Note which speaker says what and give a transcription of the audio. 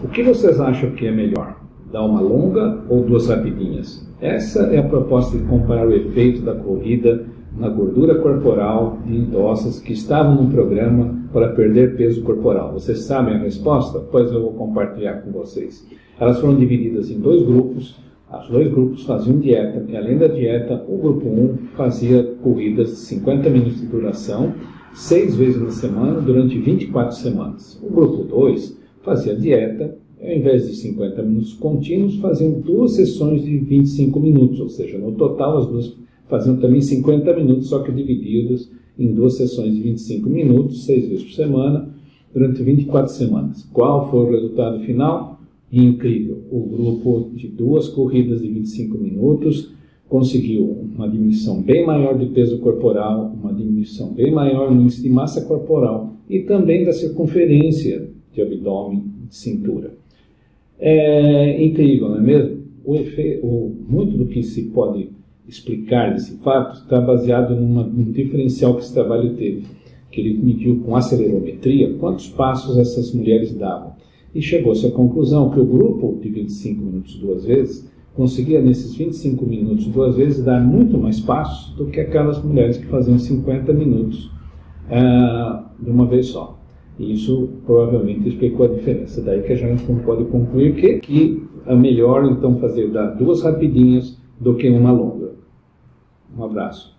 Speaker 1: O que vocês acham que é melhor? Dar uma longa ou duas rapidinhas? Essa é a proposta de comparar o efeito da corrida na gordura corporal de idosas que estavam no programa para perder peso corporal. Vocês sabem a resposta? Pois eu vou compartilhar com vocês. Elas foram divididas em dois grupos. Os dois grupos faziam dieta, e além da dieta, o grupo 1 fazia corridas de 50 minutos de duração, seis vezes na semana, durante 24 semanas. O grupo 2 fazia dieta, ao invés de 50 minutos contínuos, faziam duas sessões de 25 minutos, ou seja, no total as duas faziam também 50 minutos, só que divididas em duas sessões de 25 minutos, seis vezes por semana, durante 24 semanas. Qual foi o resultado final? Incrível. O grupo de duas corridas de 25 minutos conseguiu uma diminuição bem maior de peso corporal, uma diminuição bem maior no índice de massa corporal e também da circunferência de abdômen de cintura. É incrível, não é mesmo? O efeito, muito do que se pode explicar esse fato está baseado numa, num diferencial que esse trabalho teve, que ele mediu com acelerometria quantos passos essas mulheres davam. E chegou-se à conclusão que o grupo de 25 minutos duas vezes conseguia, nesses 25 minutos duas vezes, dar muito mais passos do que aquelas mulheres que faziam 50 minutos uh, de uma vez só. E isso provavelmente explicou a diferença. Daí que a gente pode concluir que, que é melhor então fazer duas rapidinhas do que uma longa. Um abraço.